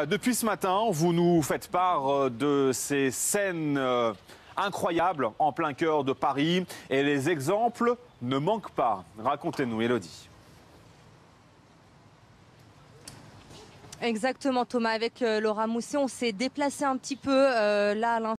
Euh, depuis ce matin, vous nous faites part euh, de ces scènes euh, incroyables en plein cœur de Paris et les exemples ne manquent pas. Racontez-nous, Elodie. Exactement Thomas, avec Laura Mousset, on s'est déplacé un petit peu euh, là à.